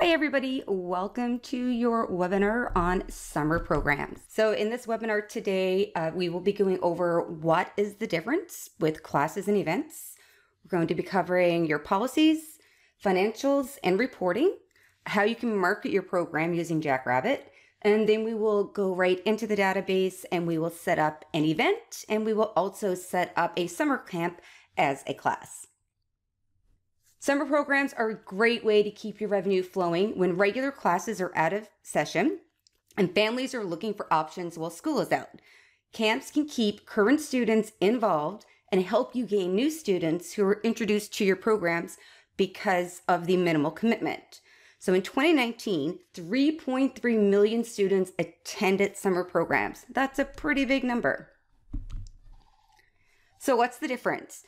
Hi everybody, welcome to your webinar on summer programs. So in this webinar today, uh, we will be going over what is the difference with classes and events. We're going to be covering your policies, financials, and reporting, how you can market your program using Jackrabbit, and then we will go right into the database and we will set up an event and we will also set up a summer camp as a class. Summer programs are a great way to keep your revenue flowing when regular classes are out of session and families are looking for options while school is out. Camps can keep current students involved and help you gain new students who are introduced to your programs because of the minimal commitment. So in 2019, 3.3 million students attended summer programs. That's a pretty big number. So what's the difference?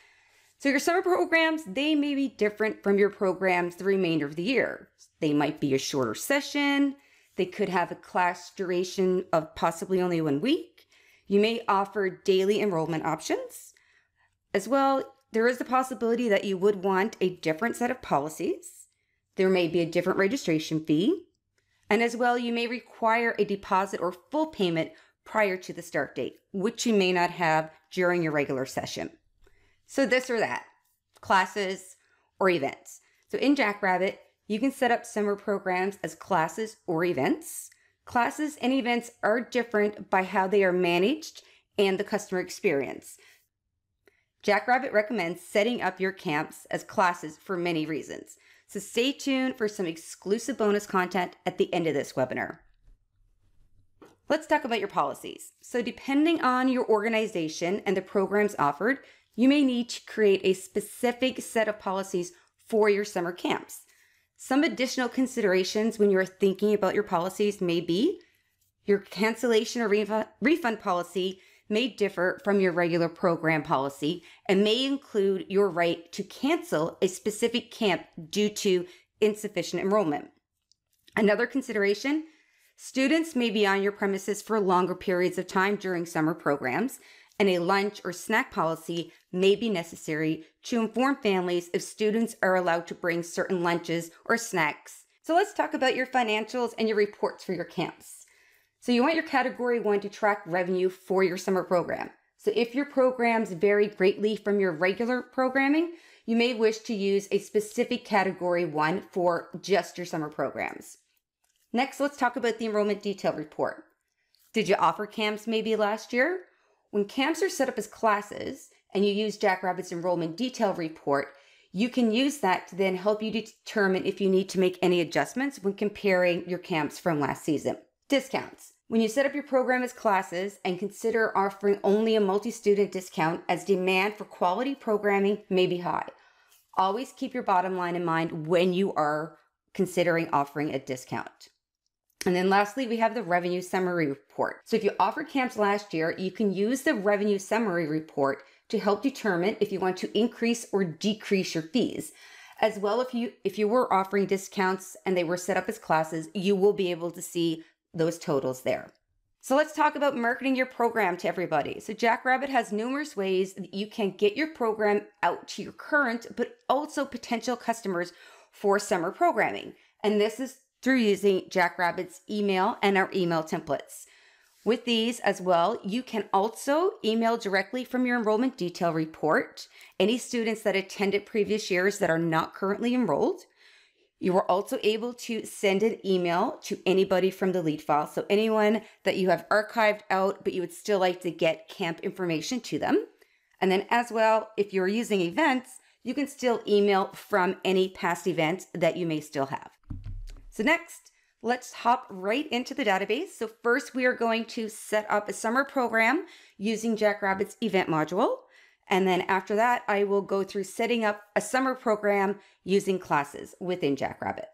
So your summer programs, they may be different from your programs the remainder of the year. They might be a shorter session. They could have a class duration of possibly only one week. You may offer daily enrollment options. As well, there is the possibility that you would want a different set of policies. There may be a different registration fee. And as well, you may require a deposit or full payment prior to the start date, which you may not have during your regular session. So this or that, classes or events. So in Jackrabbit, you can set up summer programs as classes or events. Classes and events are different by how they are managed and the customer experience. Jackrabbit recommends setting up your camps as classes for many reasons. So stay tuned for some exclusive bonus content at the end of this webinar. Let's talk about your policies. So depending on your organization and the programs offered, you may need to create a specific set of policies for your summer camps. Some additional considerations when you're thinking about your policies may be your cancellation or refund policy may differ from your regular program policy and may include your right to cancel a specific camp due to insufficient enrollment. Another consideration students may be on your premises for longer periods of time during summer programs, and a lunch or snack policy may be necessary to inform families if students are allowed to bring certain lunches or snacks. So let's talk about your financials and your reports for your camps. So you want your category one to track revenue for your summer program. So if your programs vary greatly from your regular programming, you may wish to use a specific category one for just your summer programs. Next, let's talk about the enrollment detail report. Did you offer camps maybe last year? When camps are set up as classes and you use Jackrabbit's enrollment detail report, you can use that to then help you determine if you need to make any adjustments when comparing your camps from last season. Discounts. When you set up your program as classes and consider offering only a multi-student discount as demand for quality programming may be high. Always keep your bottom line in mind when you are considering offering a discount. And then lastly, we have the revenue summary report. So if you offered camps last year, you can use the revenue summary report to help determine if you want to increase or decrease your fees. As well, if you if you were offering discounts and they were set up as classes, you will be able to see those totals there. So let's talk about marketing your program to everybody. So Jackrabbit has numerous ways that you can get your program out to your current but also potential customers for summer programming. And this is through using Jackrabbit's email and our email templates. With these as well, you can also email directly from your enrollment detail report any students that attended previous years that are not currently enrolled. You are also able to send an email to anybody from the lead file. So anyone that you have archived out, but you would still like to get camp information to them. And then as well, if you're using events, you can still email from any past events that you may still have. So next, let's hop right into the database. So first we are going to set up a summer program using Jackrabbit's event module. And then after that, I will go through setting up a summer program using classes within Jackrabbit.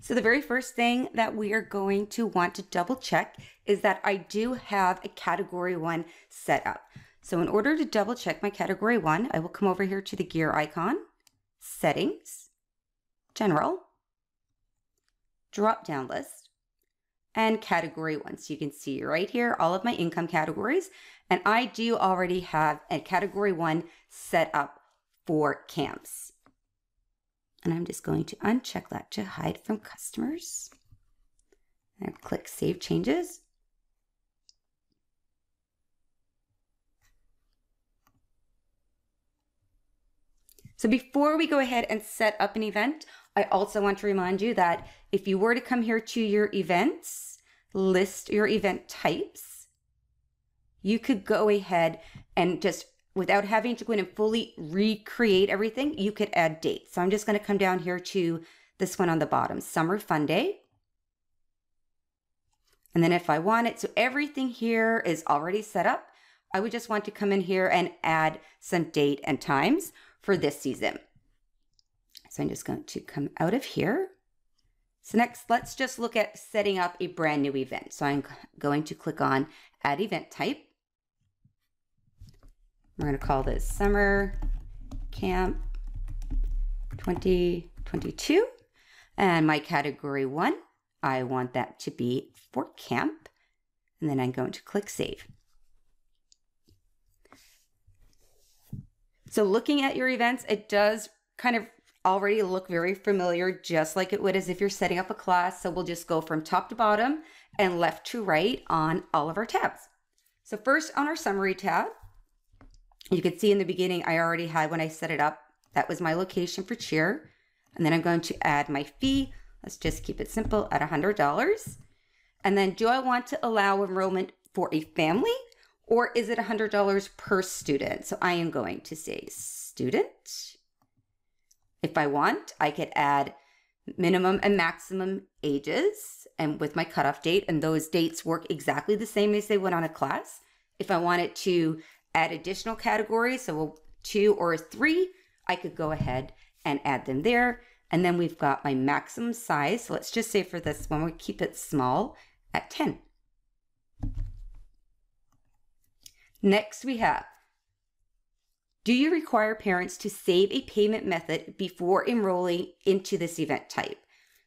So the very first thing that we are going to want to double check is that I do have a category one set up. So in order to double check my category one, I will come over here to the gear icon, settings, general, drop down list and category one. So you can see right here all of my income categories. And I do already have a category one set up for camps. And I'm just going to uncheck that to hide from customers. And click Save Changes. So before we go ahead and set up an event, I also want to remind you that if you were to come here to your events, list your event types, you could go ahead and just without having to go in and fully recreate everything, you could add dates. So I'm just going to come down here to this one on the bottom, Summer Fun Day. And then if I want it, so everything here is already set up. I would just want to come in here and add some date and times for this season. So I'm just going to come out of here. So next, let's just look at setting up a brand new event. So I'm going to click on Add Event Type. We're going to call this Summer Camp 2022. And my category one, I want that to be for camp. And then I'm going to click Save. So looking at your events, it does kind of already look very familiar, just like it would as if you're setting up a class. So we'll just go from top to bottom and left to right on all of our tabs. So first on our summary tab, you can see in the beginning, I already had when I set it up, that was my location for cheer. And then I'm going to add my fee. Let's just keep it simple at $100. And then do I want to allow enrollment for a family or is it $100 per student? So I am going to say student. If I want, I could add minimum and maximum ages and with my cutoff date, and those dates work exactly the same as they would on a class. If I wanted to add additional categories, so two or three, I could go ahead and add them there. And then we've got my maximum size. So let's just say for this one, we keep it small at 10. Next we have, do you require parents to save a payment method before enrolling into this event type?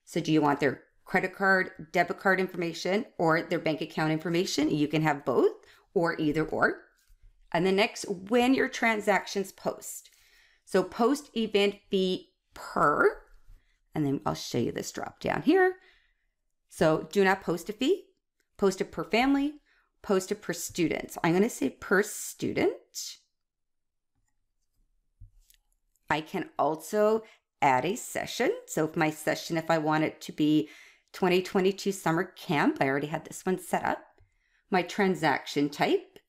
So do you want their credit card, debit card information, or their bank account information? You can have both or either or. And the next, when your transactions post. So post event fee per, and then I'll show you this drop down here. So do not post a fee, post it per family, post it per student. I'm going to say per student. I can also add a session. So if my session, if I want it to be 2022 summer camp, I already had this one set up. My transaction type,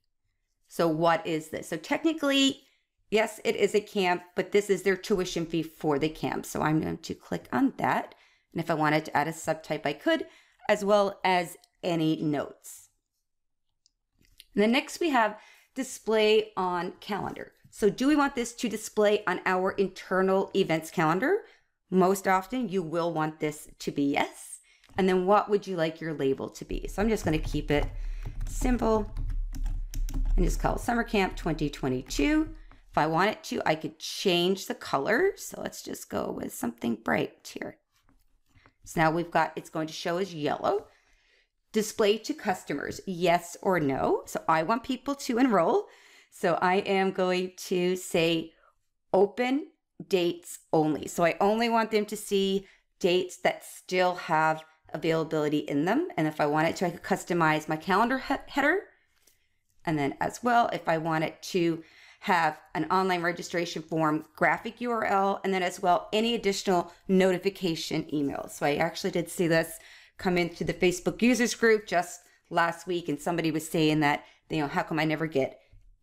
so what is this? So technically, yes, it is a camp, but this is their tuition fee for the camp. So I'm going to click on that. And if I wanted to add a subtype, I could, as well as any notes. And then next we have display on calendar. So do we want this to display on our internal events calendar? Most often you will want this to be yes. And then what would you like your label to be? So I'm just going to keep it simple and just call it Summer Camp 2022. If I wanted to, I could change the color. So let's just go with something bright here. So now we've got, it's going to show as yellow. Display to customers, yes or no. So I want people to enroll. So I am going to say open dates only. So I only want them to see dates that still have availability in them. And if I wanted to, I could customize my calendar he header and then as well, if I wanted to have an online registration form, graphic URL, and then as well, any additional notification emails. So I actually did see this come into the Facebook users group just last week, and somebody was saying that, you know, how come I never get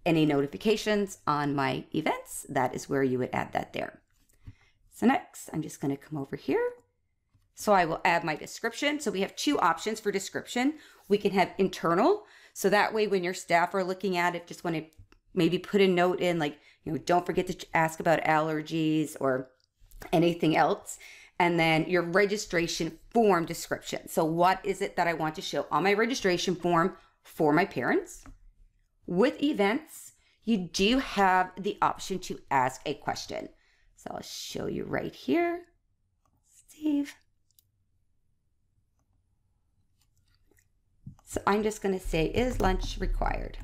any notifications on my events? That is where you would add that there. So next, I'm just going to come over here. So I will add my description. So we have two options for description. We can have internal, so that way, when your staff are looking at it, just want to maybe put a note in like, you know, don't forget to ask about allergies or anything else. And then your registration form description. So, what is it that I want to show on my registration form for my parents? With events, you do have the option to ask a question. So, I'll show you right here. Steve. So I'm just going to say, is lunch required?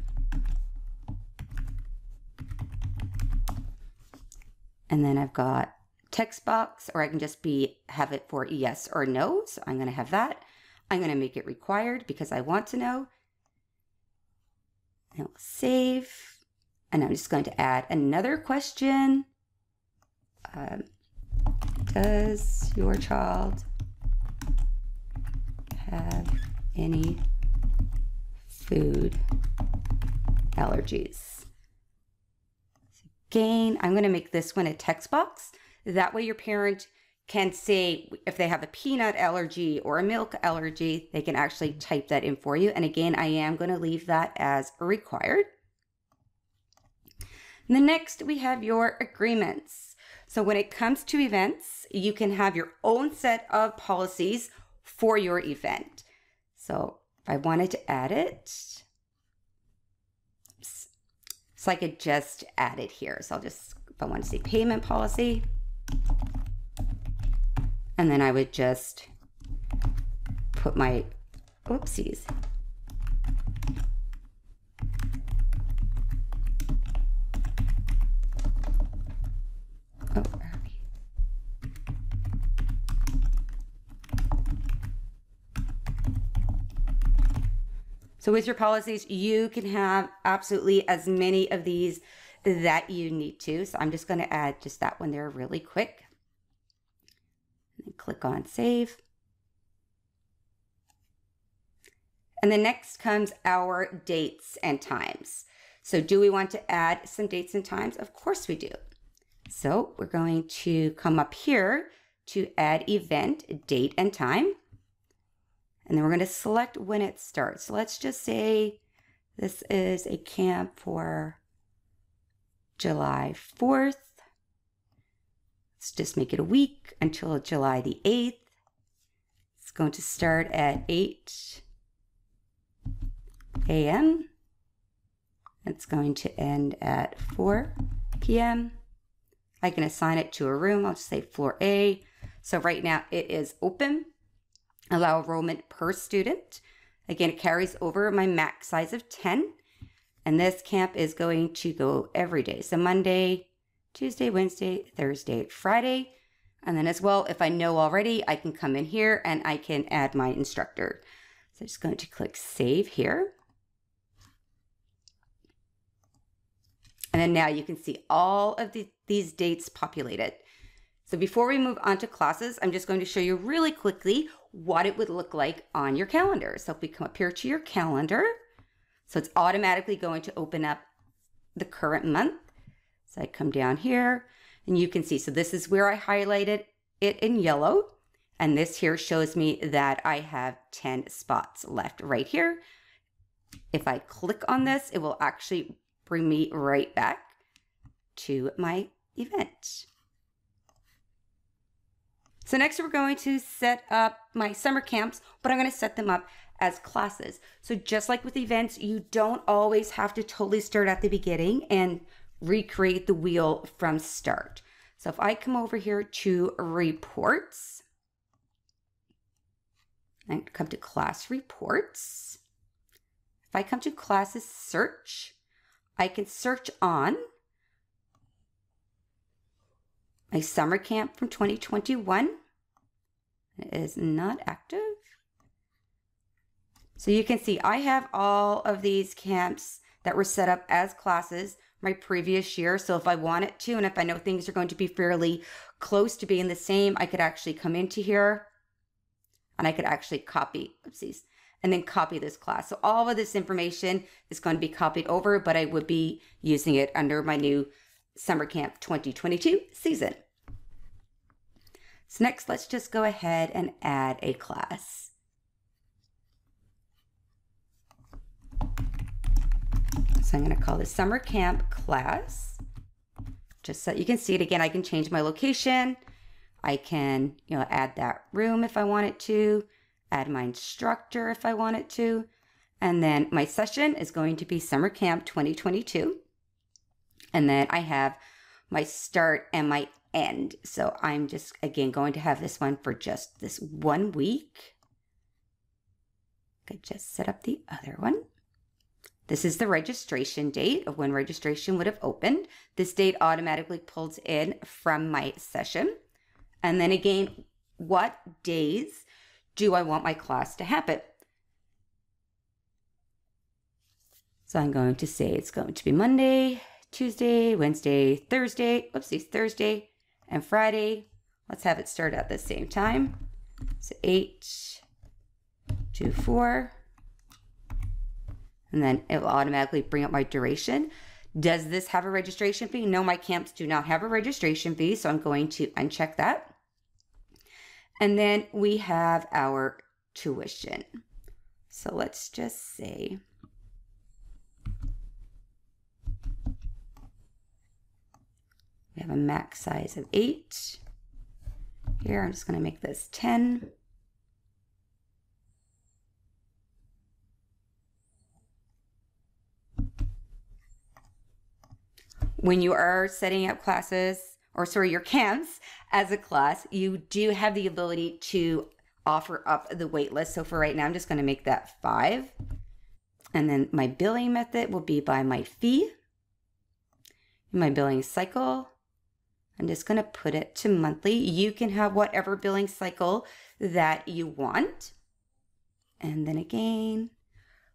And then I've got text box or I can just be have it for yes or no. So I'm going to have that. I'm going to make it required because I want to know. And we'll save. And I'm just going to add another question. Um, does your child have any food allergies? Again, I'm going to make this one a text box. That way your parent can say if they have a peanut allergy or a milk allergy, they can actually mm-hmm. type that in for you. And again, I am going to leave that as required. And the next we have your agreements. So when it comes to events, you can have your own set of policies for your event. So if I wanted to add it, so I could just add it here. So I'll just, if I want to say payment policy, and then I would just put my, oopsies. Oh, So with your policies, you can have absolutely as many of these that you need to. So I'm just going to add just that one there really quick and click on save. And the next comes our dates and times. So do we want to add some dates and times? Of course we do. So we're going to come up here to add event, date and time. And then we're going to select when it starts. So let's just say this is a camp for July 4th. Let's just make it a week until July the 8th. It's going to start at 8 a.m. It's going to end at 4 p.m. I can assign it to a room. I'll just say floor A. So right now it is open. Allow enrollment per student. Again, it carries over my max size of 10. And this camp is going to go every day. So Monday, Tuesday, Wednesday, Thursday, Friday. And then as well, if I know already, I can come in here and I can add my instructor. So I'm just going to click save here. And then now you can see all of the, these dates populated. So before we move on to classes, I'm just going to show you really quickly what it would look like on your calendar. So if we come up here to your calendar, so it's automatically going to open up the current month. So I come down here and you can see, so this is where I highlighted it in yellow. And this here shows me that I have 10 spots left right here. If I click on this, it will actually bring me right back to my event. So next we're going to set up my summer camps, but I'm going to set them up as classes. So just like with events, you don't always have to totally start at the beginning and recreate the wheel from start. So if I come over here to reports, and come to class reports, if I come to classes search, I can search on my summer camp from 2021. It is not active. So you can see I have all of these camps that were set up as classes my previous year. So if I wanted to, and if I know things are going to be fairly close to being the same, I could actually come into here and I could actually copy, oopsies, and then copy this class. So all of this information is going to be copied over, but I would be using it under my new Summer Camp 2022 season. So next, let's just go ahead and add a class. I'm going to call this summer camp class. Just so you can see it again, I can change my location. I can, you know, add that room if I want it to, add my instructor if I want it to. And then my session is going to be summer camp 2022. And then I have my start and my end. So I'm just, again, going to have this one for just this one week. Could just set up the other one. This is the registration date of when registration would have opened. This date automatically pulls in from my session. And then again, what days do I want my class to happen? So I'm going to say it's going to be Monday, Tuesday, Wednesday, Thursday, oopsies, Thursday, and Friday. Let's have it start at the same time. So eight, two, four. And then it will automatically bring up my duration. Does this have a registration fee? No, my camps do not have a registration fee. So I'm going to uncheck that. And then we have our tuition. So let's just say we have a max size of 8. Here, I'm just going to make this 10. When you are setting up classes, or sorry, your camps as a class, you do have the ability to offer up the wait list. So for right now, I'm just going to make that five. And then my billing method will be by my fee. My billing cycle, I'm just going to put it to monthly. You can have whatever billing cycle that you want. And then again,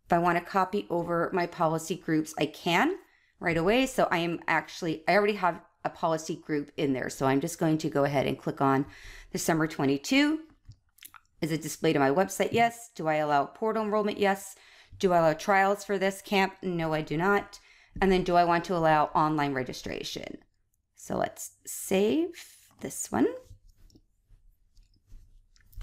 if I want to copy over my policy groups, I can right away. So I am actually, I already have a policy group in there. So I'm just going to go ahead and click on December 22. Is it displayed on my website? Yes. Do I allow portal enrollment? Yes. Do I allow trials for this camp? No, I do not. And then do I want to allow online registration? So let's save this one.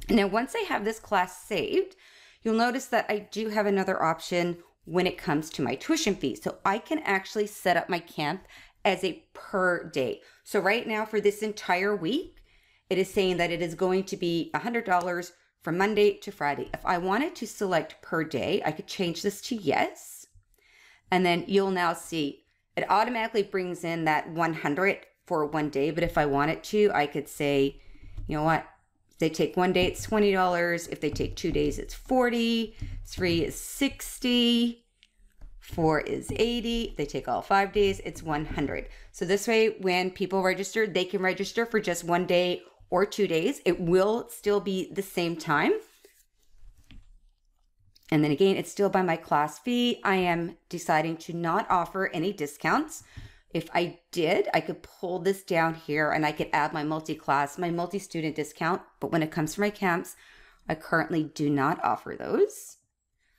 Now, once I have this class saved, you'll notice that I do have another option when it comes to my tuition fee. So I can actually set up my camp as a per day. So right now for this entire week, it is saying that it is going to be $100 from Monday to Friday. If I wanted to select per day, I could change this to yes. And then you'll now see it automatically brings in that 100 for one day. But if I wanted to, I could say, you know what? They take one day, it's $20. If they take two days, it's 40. Three is 60. Four is 80. If they take all five days, it's 100. So this way, when people register, they can register for just one day or two days. It will still be the same time. And then again, it's still by my class fee. I am deciding to not offer any discounts. If I did, I could pull this down here and I could add my multi-class, my multi-student discount. But when it comes to my camps, I currently do not offer those.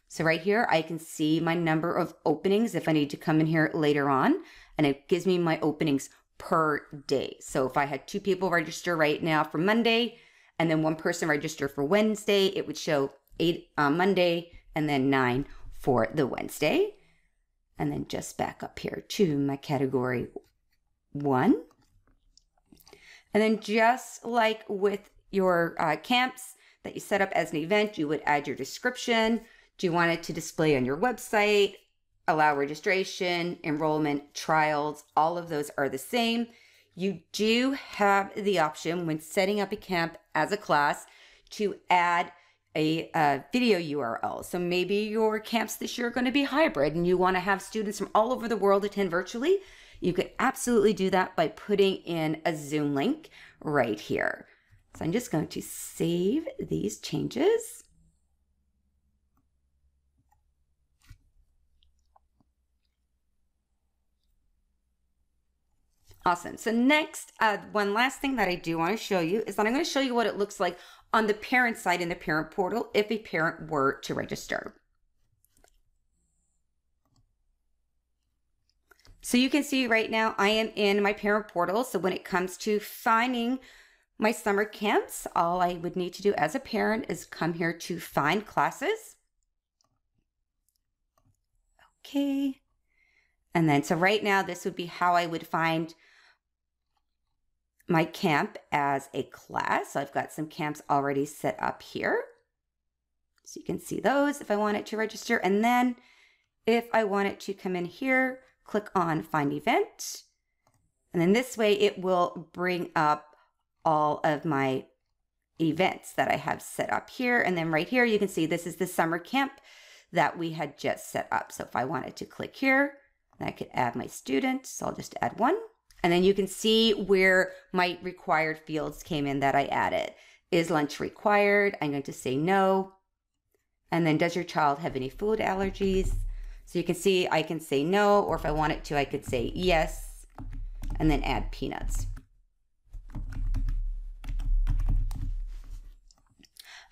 So right here, I can see my number of openings if I need to come in here later on. And it gives me my openings per day. So if I had two people register right now for Monday and then one person register for Wednesday, it would show eight on uh, Monday, and then nine for the Wednesday. And then just back up here to my category one. And then just like with your uh, camps that you set up as an event, you would add your description. Do you want it to display on your website? Allow registration, enrollment, trials, all of those are the same. You do have the option when setting up a camp as a class to add a, a video URL. So maybe your camps this year are going to be hybrid and you want to have students from all over the world attend virtually. You could absolutely do that by putting in a Zoom link right here. So I'm just going to save these changes. Awesome. So next, uh, one last thing that I do want to show you is that I'm going to show you what it looks like on the parent side in the parent portal if a parent were to register. So you can see right now I am in my parent portal. So when it comes to finding my summer camps, all I would need to do as a parent is come here to find classes. Okay. And then, so right now, this would be how I would find my camp as a class. So I've got some camps already set up here. So you can see those if I wanted to register. And then if I wanted to come in here, click on find event. And then this way it will bring up all of my events that I have set up here. And then right here, you can see this is the summer camp that we had just set up. So if I wanted to click here, I could add my student. So I'll just add one. And then you can see where my required fields came in that I added. Is lunch required? I'm going to say no. And then does your child have any food allergies? So you can see I can say no, or if I wanted to, I could say yes, and then add peanuts.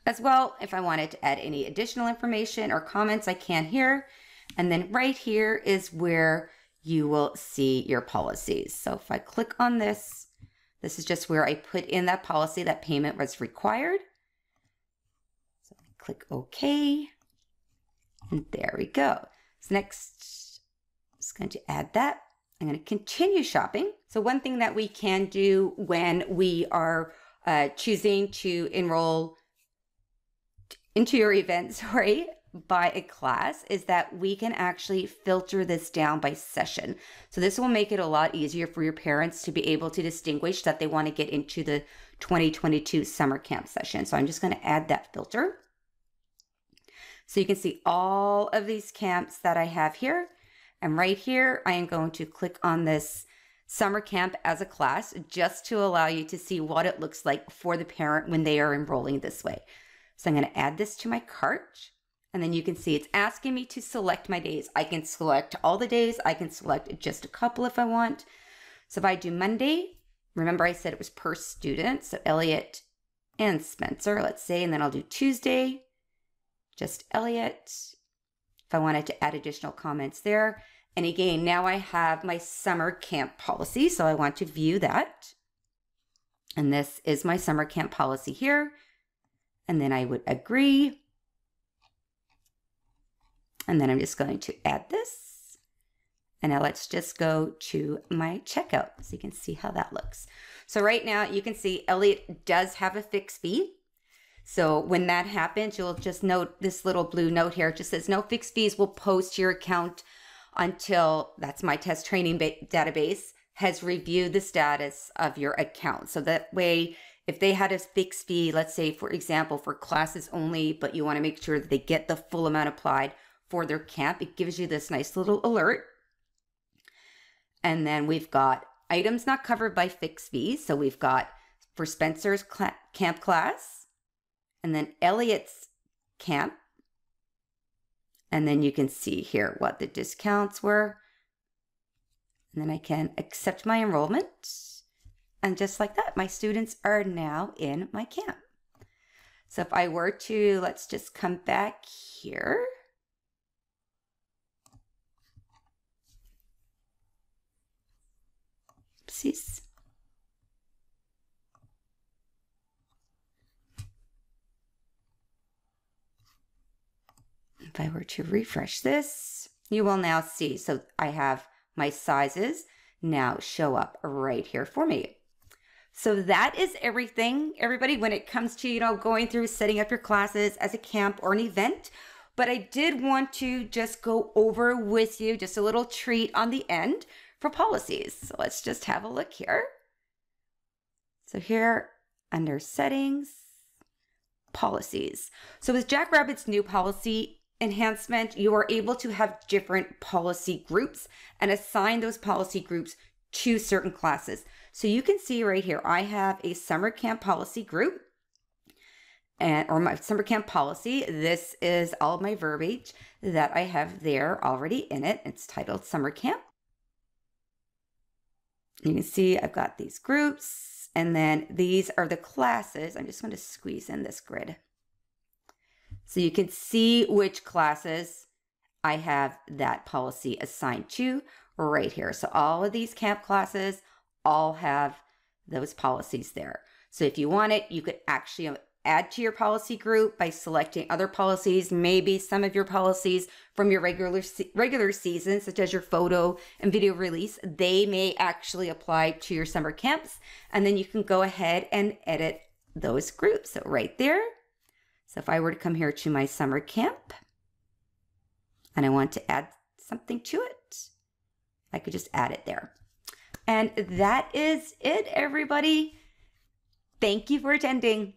As well, if I wanted to add any additional information or comments, I can here. And then right here is where you will see your policies. So if I click on this, this is just where I put in that policy that payment was required. So I click OK. And there we go. So next, I'm just going to add that. I'm going to continue shopping. So one thing that we can do when we are uh, choosing to enroll into your event, sorry, by a class is that we can actually filter this down by session. So this will make it a lot easier for your parents to be able to distinguish that they want to get into the 2022 summer camp session. So I'm just going to add that filter. So you can see all of these camps that I have here. And right here, I am going to click on this summer camp as a class just to allow you to see what it looks like for the parent when they are enrolling this way. So I'm going to add this to my cart. And then you can see it's asking me to select my days. I can select all the days. I can select just a couple if I want. So if I do Monday, remember I said it was per student. So Elliot and Spencer, let's say, and then I'll do Tuesday, just Elliot. If I wanted to add additional comments there. And again, now I have my summer camp policy. So I want to view that. And this is my summer camp policy here. And then I would agree. And then I'm just going to add this. And now let's just go to my checkout so you can see how that looks. So right now you can see Elliot does have a fixed fee. So when that happens, you'll just note this little blue note here. It just says no fixed fees will post to your account until that's my test training database has reviewed the status of your account. So that way, if they had a fixed fee, let's say, for example, for classes only, but you want to make sure that they get the full amount applied for their camp, it gives you this nice little alert. And then we've got items not covered by fixed fees. So we've got for Spencer's cl camp class, and then Elliot's camp. And then you can see here what the discounts were. And then I can accept my enrollment. And just like that, my students are now in my camp. So if I were to, let's just come back here. If I were to refresh this, you will now see. So I have my sizes now show up right here for me. So that is everything, everybody, when it comes to, you know, going through setting up your classes as a camp or an event. But I did want to just go over with you just a little treat on the end for policies. So let's just have a look here. So here under settings, policies. So with Jackrabbit's new policy, enhancement, you are able to have different policy groups and assign those policy groups to certain classes. So you can see right here, I have a summer camp policy group and or my summer camp policy. This is all my verbiage that I have there already in it. It's titled summer camp. You can see I've got these groups and then these are the classes. I'm just going to squeeze in this grid. So you can see which classes I have that policy assigned to right here. So all of these camp classes all have those policies there. So if you want it, you could actually add to your policy group by selecting other policies, maybe some of your policies from your regular regular season, such as your photo and video release, they may actually apply to your summer camps. And then you can go ahead and edit those groups. So right there, so if I were to come here to my summer camp and I want to add something to it, I could just add it there. And that is it, everybody. Thank you for attending.